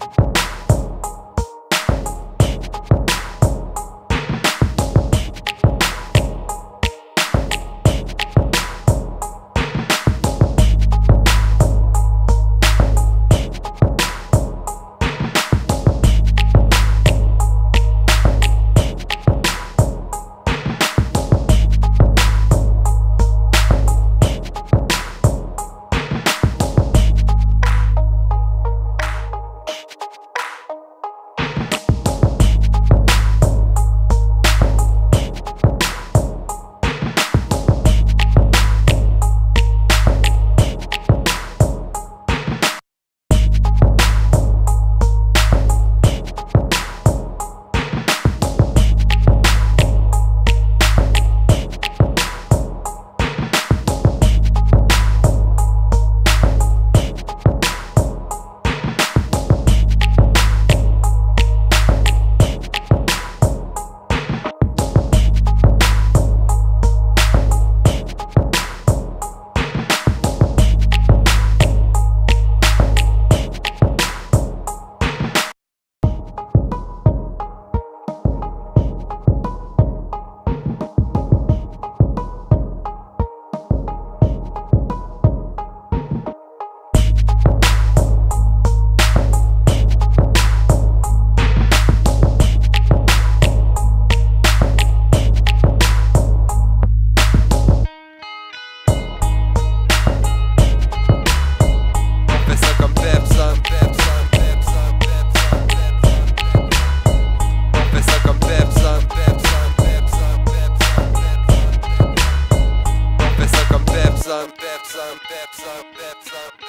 you Pepsan, Pepsan, Pepsan, Pepsan, Pepsan.